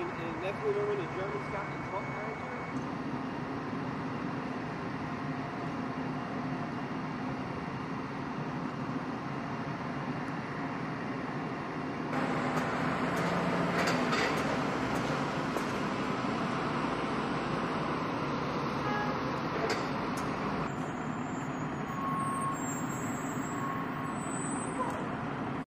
and, and that's really when the Germans got in trouble.